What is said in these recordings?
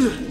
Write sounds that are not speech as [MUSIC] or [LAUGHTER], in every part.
Ugh.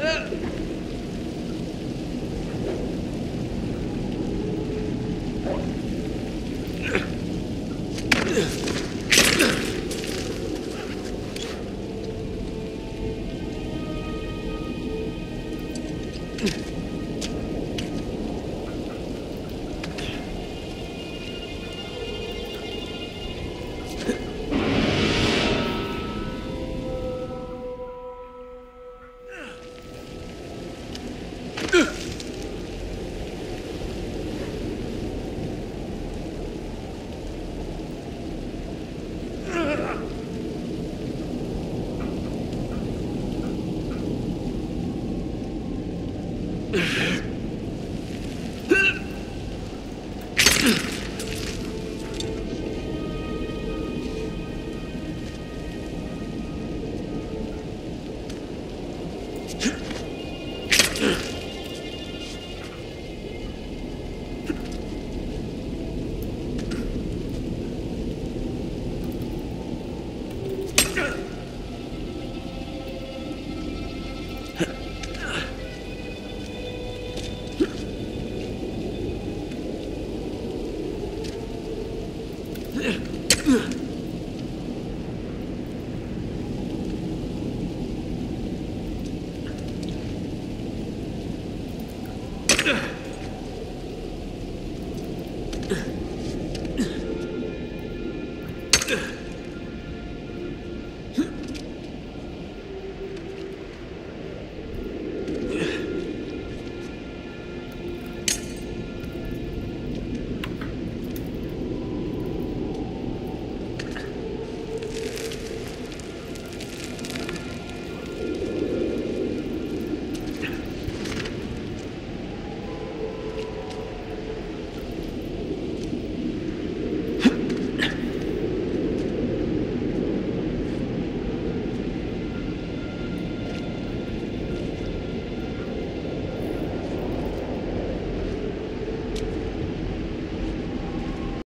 Ugh. [LAUGHS] Yes. good.